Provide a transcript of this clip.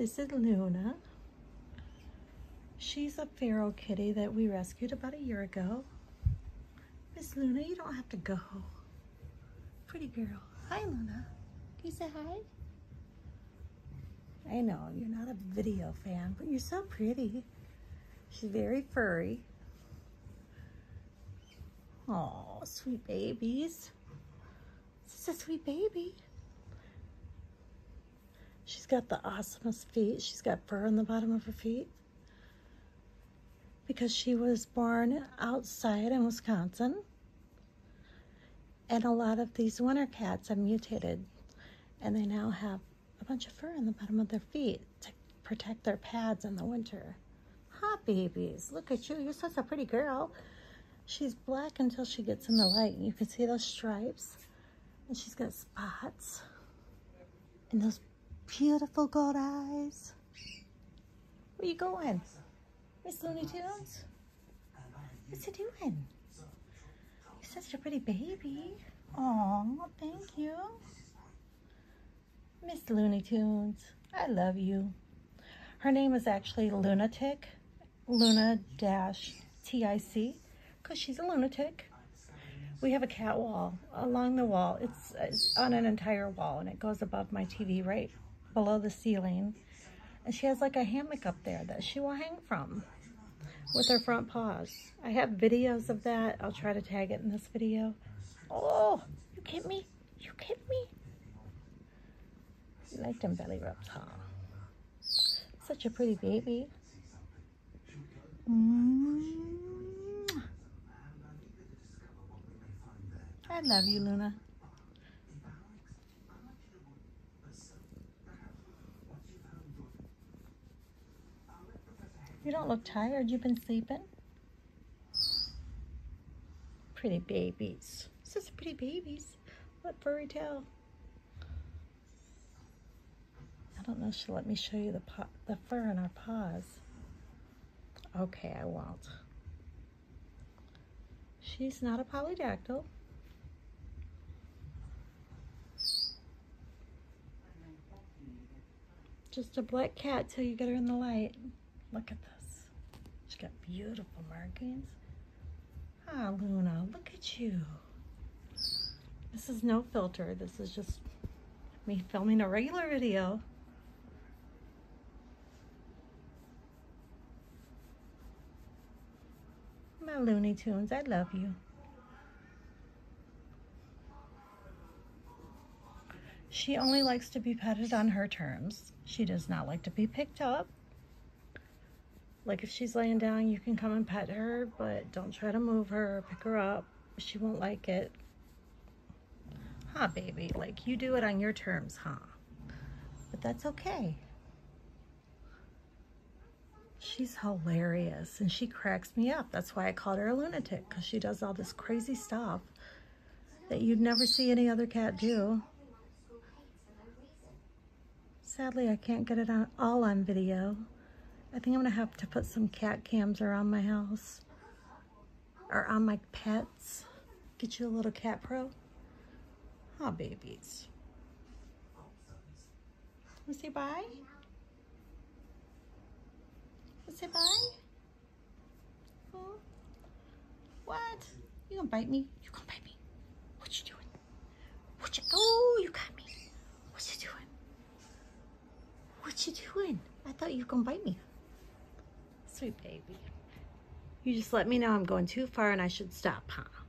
This is Luna. She's a feral kitty that we rescued about a year ago. Miss Luna, you don't have to go. Pretty girl. Hi, Luna. Can you say hi? I know, you're not a video fan, but you're so pretty. She's very furry. Oh, sweet babies. This is a sweet baby. She's got the awesomest feet. She's got fur on the bottom of her feet. Because she was born outside in Wisconsin. And a lot of these winter cats have mutated. And they now have a bunch of fur on the bottom of their feet to protect their pads in the winter. Hi, babies. Look at you. You're such a pretty girl. She's black until she gets in the light. You can see those stripes. And she's got spots. And those beautiful gold eyes. Where you going? Miss Looney Tunes? What's he doing? You're such a pretty baby. Oh, thank you. Miss Looney Tunes, I love you. Her name is actually Lunatic, Luna-TIC, because she's a lunatic. We have a cat wall along the wall. It's, it's on an entire wall, and it goes above my TV right below the ceiling. And she has like a hammock up there that she will hang from with her front paws. I have videos of that. I'll try to tag it in this video. Oh, you kidding me? You kidding me? You like them belly rubs, huh? Such a pretty baby. Mm. I love you, Luna. You don't look tired. You've been sleeping? Pretty babies. This is pretty babies. What furry tail? I don't know if she'll let me show you the, the fur in our paws. Okay, I won't. She's not a polydactyl. Just a black cat till you get her in the light. Look at this. Got beautiful markings. Ah, Luna, look at you. This is no filter. This is just me filming a regular video. My Looney Tunes, I love you. She only likes to be petted on her terms. She does not like to be picked up. Like if she's laying down, you can come and pet her, but don't try to move her or pick her up. She won't like it. Huh, baby? Like you do it on your terms, huh? But that's okay. She's hilarious and she cracks me up. That's why I called her a lunatic because she does all this crazy stuff that you'd never see any other cat do. Sadly, I can't get it on, all on video. I think I'm gonna have to put some cat cams around my house or on my pets. Get you a little cat pro. Aw, babies. Wanna say bye? Wanna say bye? Oh. What? You gonna bite me? You gonna bite me? What you doing? What you, oh, you got me. What you doing? What you doing? I thought you were gonna bite me. Sweet baby. You just let me know I'm going too far and I should stop, huh?